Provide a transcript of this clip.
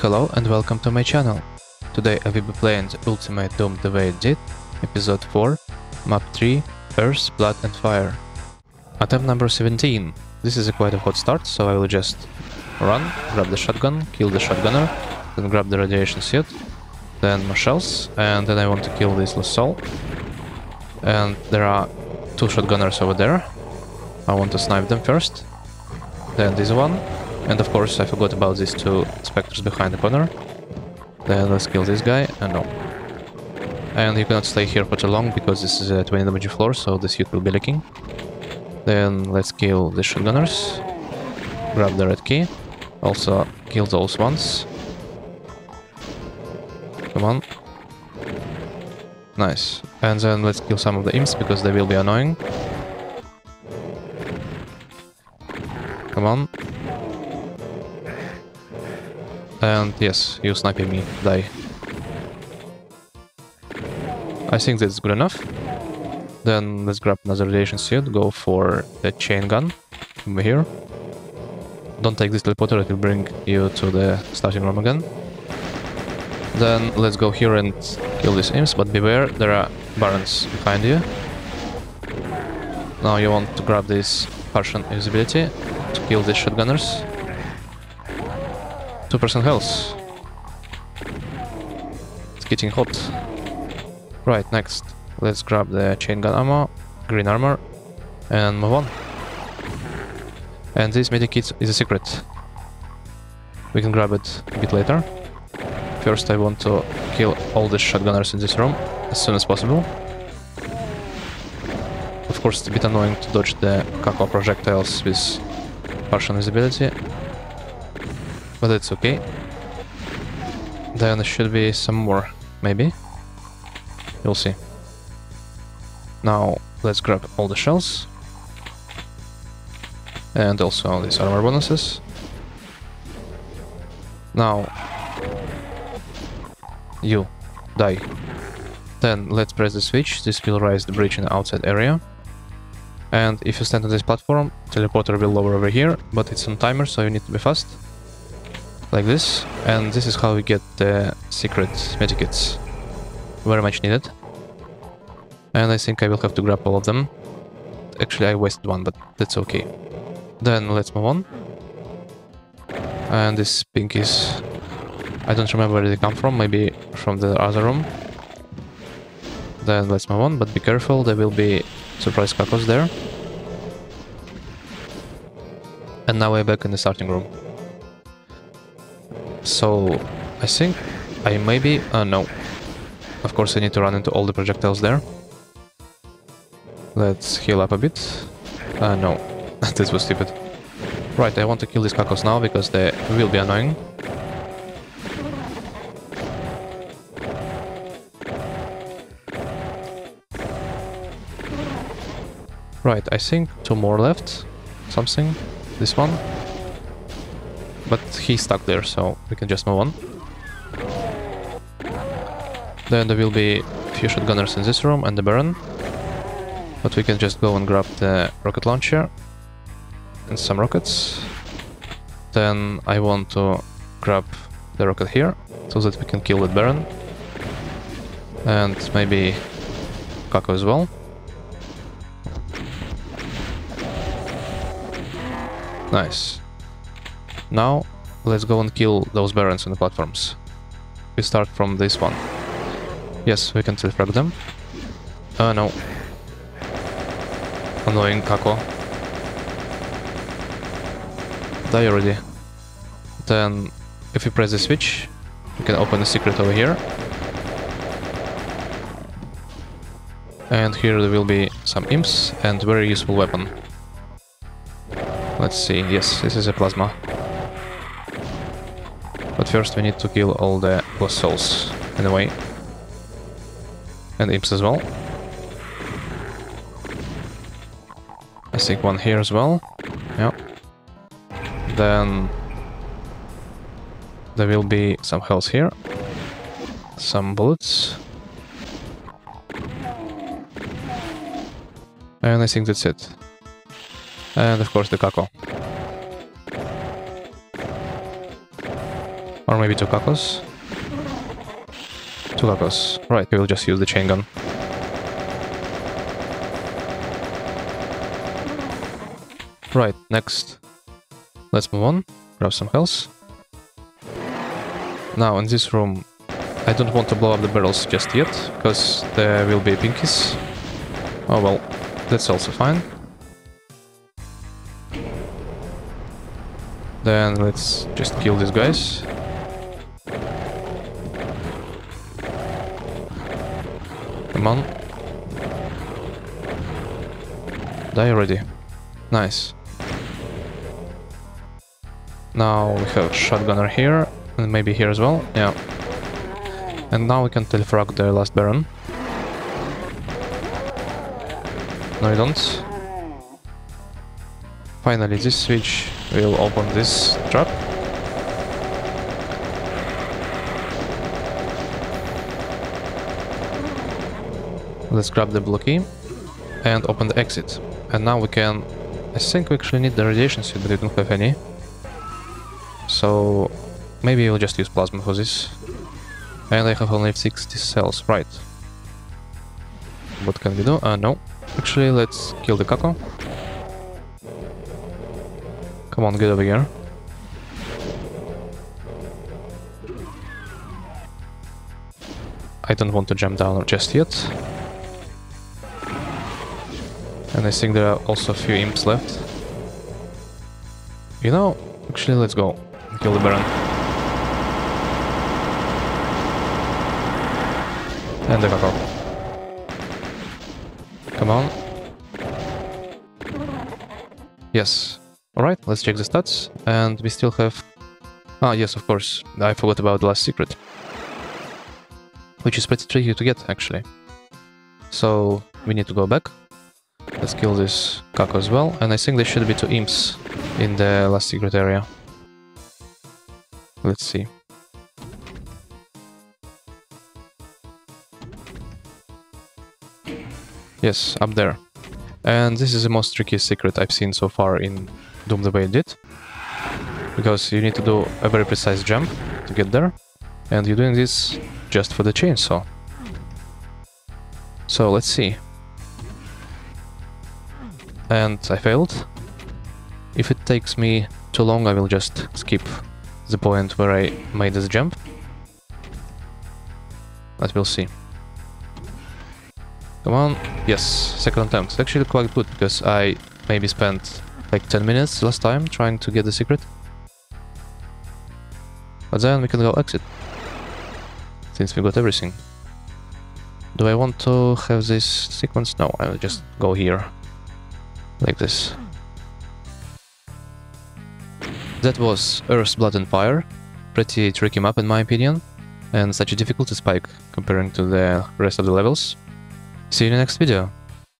Hello and welcome to my channel. Today I will be playing the Ultimate Doom The Way id Did, Episode 4, Map 3, Earth, Blood and Fire. Attempt number 17. This is a quite a hot start, so I will just run, grab the shotgun, kill the shotgunner, then grab the radiation suit, then my shells, and then I want to kill this lost soul. And there are two shotgunners over there. I want to snipe them first. Then this one. And of course I forgot about these two specters behind the corner. Then let's kill this guy. And no. And you cannot stay here for too long because this is a 20 damage floor, so the suit will be leaking. Then let's kill the shotgunners. Grab the red key. Also kill those ones. Come on. Nice. And then let's kill some of the imps because they will be annoying. And yes, you sniping me, die. I think that's good enough. Then let's grab another radiation suit, go for the chain gun over here. Don't take this teleporter, it will bring you to the starting room again. Then let's go here and kill these imps, but beware, there are barons behind you. Now you want to grab this partial invisibility to kill these shotgunners. 2% health. It's getting hot. Right, next. Let's grab the chain gun ammo, green armor, and move on. And this medikit is a secret. We can grab it a bit later. First I want to kill all the shotgunners in this room as soon as possible. Of course it's a bit annoying to dodge the Caco projectiles with partial invisibility. But it's okay. Then there should be some more, maybe. You'll see. Now let's grab all the shells. And also these armor bonuses. Now you die. Then let's press the switch, this will raise the bridge in the outside area. And if you stand on this platform, teleporter will lower over here, but it's on timer, so you need to be fast. Like this. And this is how we get the secret medikits. Very much needed. And I think I will have to grab all of them. Actually, I wasted one, but that's okay. Then let's move on. And this pink is I don't remember where they come from, maybe from the other room. Then let's move on, but be careful, there will be surprise cacos there. And now we're back in the starting room. So, I think I maybe... Uh, no. Of course I need to run into all the projectiles there. Let's heal up a bit. Uh, no. this was stupid. Right, I want to kill these cacos now, because they will be annoying. Right, I think two more left. Something. This one. But he's stuck there, so we can just move on. Then there will be a few shotgunners in this room and the Baron. But we can just go and grab the rocket launcher and some rockets. Then I want to grab the rocket here, so that we can kill the Baron. And maybe Caco as well. Nice. Now, let's go and kill those barons on the platforms. We start from this one. Yes, we can frag them. Uh, no. Annoying Caco. Die already. Then, if we press the switch, we can open a secret over here. And here there will be some imps and very useful weapon. Let's see, yes, this is a plasma. But first we need to kill all the souls, in. And imps as well. I think one here as well. Yeah. Then... There will be some health here. Some bullets. And I think that's it. And of course the Caco. Or maybe two Cacos. Two Cacos. Right, we will just use the chain gun. Right, next. Let's move on. Grab some health. Now, in this room, I don't want to blow up the barrels just yet, because there will be pinkies. Oh well, that's also fine. Then let's just kill these guys. Come on. Die already. Nice. Now we have shotgunner here, and maybe here as well. Yeah. And now we can telefrag the last Baron. No, you don't. Finally, this switch will open this trap. Let's grab the key and open the exit. And now we can... I think we actually need the radiation suit, but we don't have any. So maybe we'll just use plasma for this. And I have only 60 cells, right. What can we do? Uh, no. Actually, let's kill the Caco. Come on, get over here. I don't want to jump down just yet. And I think there are also a few imps left. You know, actually let's go. Kill the Baron. And the Caco. Come on. Yes. Alright, let's check the stats. And we still have... Ah, yes, of course. I forgot about the last secret. Which is pretty tricky to get, actually. So, we need to go back. Let's kill this Caco as well. And I think there should be two imps in the last secret area. Let's see. Yes, up there. And this is the most tricky secret I've seen so far in Doom the Way id Did. Because you need to do a very precise jump to get there. And you're doing this just for the chainsaw. So let's see. And I failed. If it takes me too long, I will just skip the point where I made this jump. But we'll see. Come on. Yes, second attempt. It's actually quite good because I maybe spent like 10 minutes last time trying to get the secret. But then we can go exit. Since we got everything. Do I want to have this sequence? No, I'll just go here. Like this. That was Earth's Blood and Fire. Pretty tricky map in my opinion. And such a difficulty spike comparing to the rest of the levels. See you in the next video.